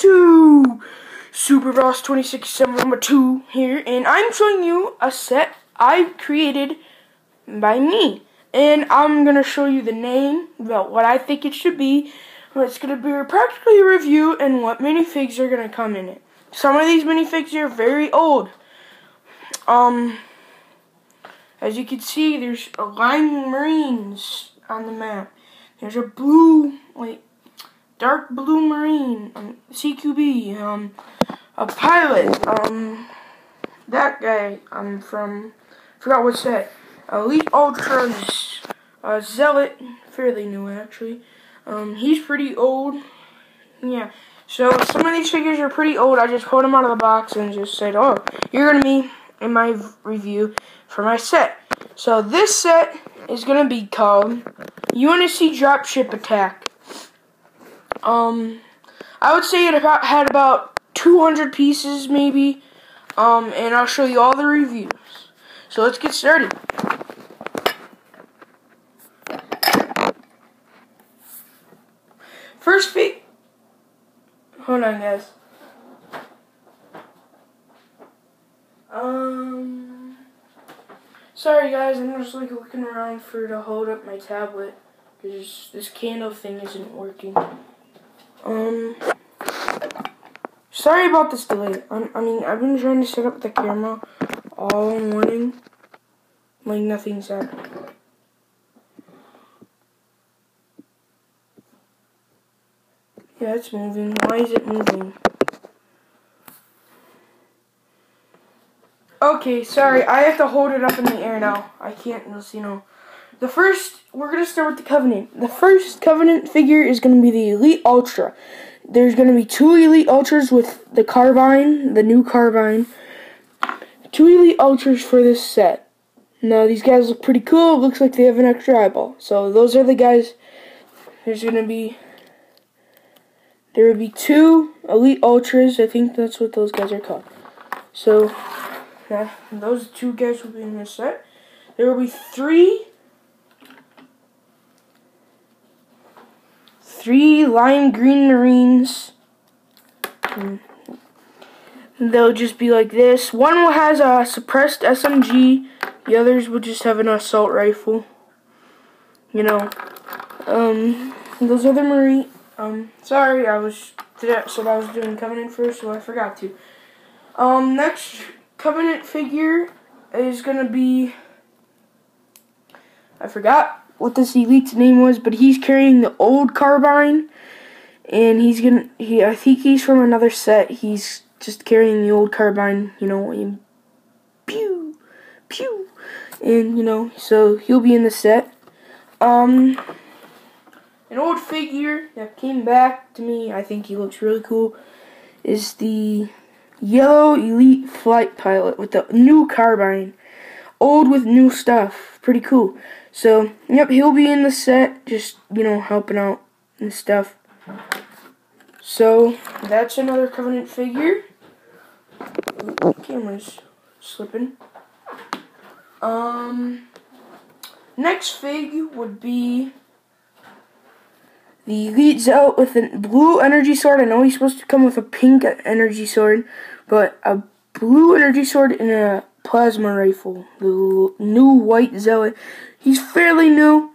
two, Super Boss 267 number two here, and I'm showing you a set I created by me. And I'm to show you the name, about what I think it should be. It's to be practically a review and what minifigs are to come in it. Some of these minifigs are very old. Um, as you can see, there's a line Marines on the map. There's a blue, like, dark blue Marine, um, CQB, um, a pilot, um, that guy, I'm from, forgot what set, Elite Ultras, a Zealot, fairly new actually, um, he's pretty old, yeah, so some of these figures are pretty old, I just pulled them out of the box and just said, oh, you're gonna be in my review for my set. So this set is gonna be called UNSC Dropship Attack. Um, I would say it about, had about 200 pieces maybe. Um, and I'll show you all the reviews. So let's get started. First fig. Hold on, guys. Um. Sorry, guys. I'm just like looking around for to hold up my tablet because this candle thing isn't working. Um, sorry about this delay. I, I mean, I've been trying to set up the camera all morning. Like, nothing's happening. Yeah, it's moving. Why is it moving? Okay, sorry. I have to hold it up in the air now. I can't just, you know. The first, we're going to start with the Covenant. The first Covenant figure is going to be the Elite Ultra. There's going to be two Elite Ultras with the Carbine, the new Carbine. Two Elite Ultras for this set. Now, these guys look pretty cool. It looks like they have an extra eyeball. So, those are the guys. There's going to be... There will be two Elite Ultras. I think that's what those guys are called. So, yeah, those two guys will be in this set. There will be three three lime green marines. And they'll just be like this. One will has a suppressed SMG. The others will just have an assault rifle. You know. Um, those other marine. Um, sorry, I was so I was doing Covenant first, so I forgot to. Um, next Covenant figure is gonna be. I forgot what this elite's name was, but he's carrying the old carbine, and he's gonna. He I think he's from another set. He's just carrying the old carbine, you know, and pew, pew, and you know, so he'll be in the set. Um, an old figure that came back to me. I think he looks really cool. Is the yellow elite flight pilot with the new carbine, old with new stuff. Pretty cool. So, yep, he'll be in the set, just, you know, helping out and stuff. So, that's another Covenant figure. camera's slipping. Um, next fig would be the Elite out with a blue energy sword. I know he's supposed to come with a pink energy sword, but a blue energy sword and a plasma rifle. The new white zealot. He's fairly new.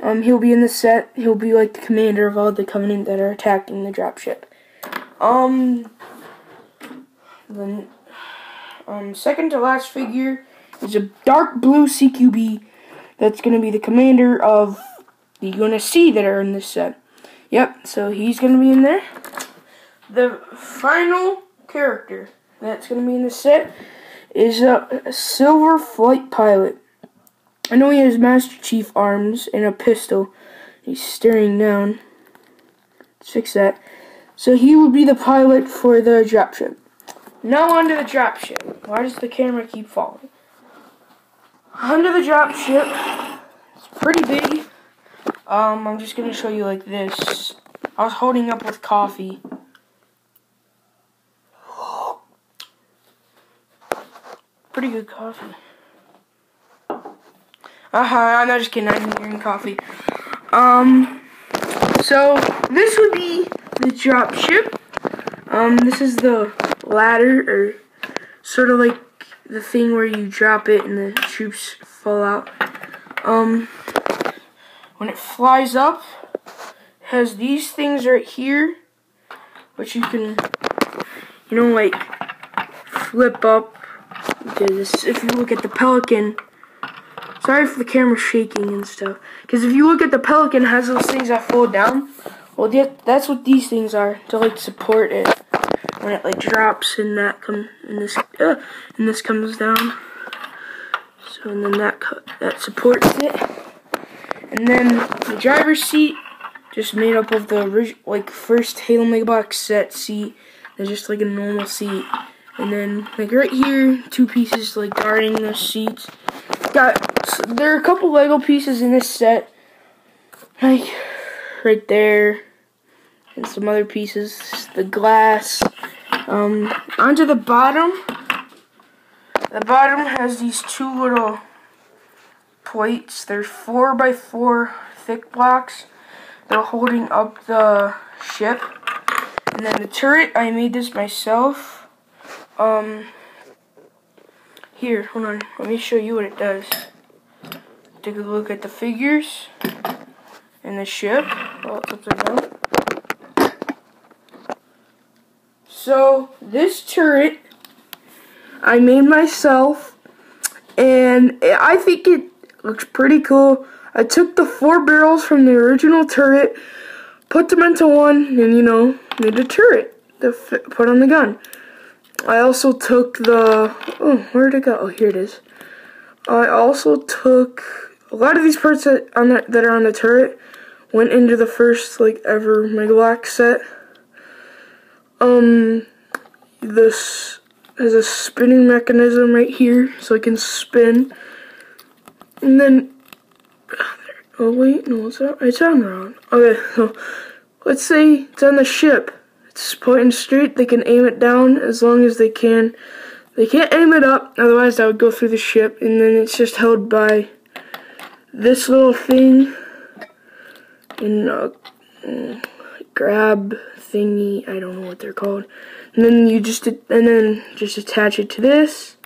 Um, he'll be in the set. He'll be like the commander of all the Covenant that are attacking the dropship. Um, the um, second to last figure is a dark blue CQB that's going to be the commander of the UNSC that are in this set. Yep, so he's going to be in there. The final character that's going to be in the set is a, silver flight pilot. I know he has Master Chief arms and a pistol. He's staring down. Let's fix that. So he will be the pilot for the dropship. Now onto the dropship. Why does the camera keep falling? Under the dropship, it's pretty big. Um, I'm just gonna show you like this. I was holding up with coffee. Pretty good coffee. Uh-huh, I'm not just kidding, I'm drinking coffee. Um, so, this would be the drop ship. Um, this is the ladder, or sort of like the thing where you drop it and the troops fall out. Um, when it flies up, has these things right here, which you can, you know, like flip up. Because if you look at the Pelican, sorry for the camera shaking and stuff. Because if you look at the Pelican, has those things that fold down. Well, that's what these things are to like support it when it like drops and that come and this uh, and this comes down. So and then that that supports it. And then the driver's seat just made up of the like first Halo Mega Bloks set seat. There's just like a normal seat. And then like right here, two pieces like guarding the seats. Got there are a couple Lego pieces in this set. Like right there. And some other pieces. The glass. Um onto the bottom. The bottom has these two little plates. They're four by four thick blocks. They're holding up the ship. And then the turret, I made this myself. Um, here, hold on. Let me show you what it does. Take a look at the figures and the ship. Oh, it's upside down. So, this turret, I made myself. And I think it looks pretty cool. I took the four barrels from the original turret, put them into one, and you know, made a turret to put on the gun. I also took the, oh, where did it go? Oh, here it is. I also took a lot of these parts that, on the, that are on the turret went into the first like ever Megalock set. Um, this has a spinning mechanism right here, so I can spin. And then Oh wait, no, it's not. It's on wrong. Okay, so let's say it's on the ship. It's pointing straight. They can aim it down as long as they can. They can't aim it up, otherwise that would go through the ship. And then it's just held by this little thing and a mm, grab thingy. I don't know what they're called. And then you just and then just attach it to this.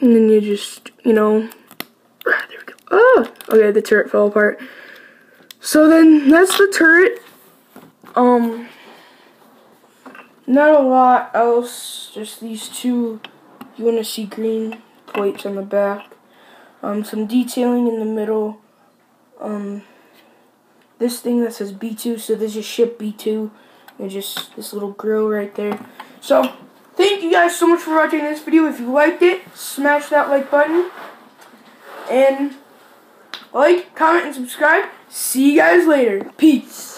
And then you just, you know, ah, there we go. Oh, okay, the turret fell apart. So then, that's the turret. Um, not a lot else, just these two you want to see green plates on the back. Um, some detailing in the middle. Um, this thing that says B2, so this is ship B2. And just this little grill right there. So, thank you guys so much for watching this video. If you liked it, smash that like button. And like, comment, and subscribe. See you guys later. Peace.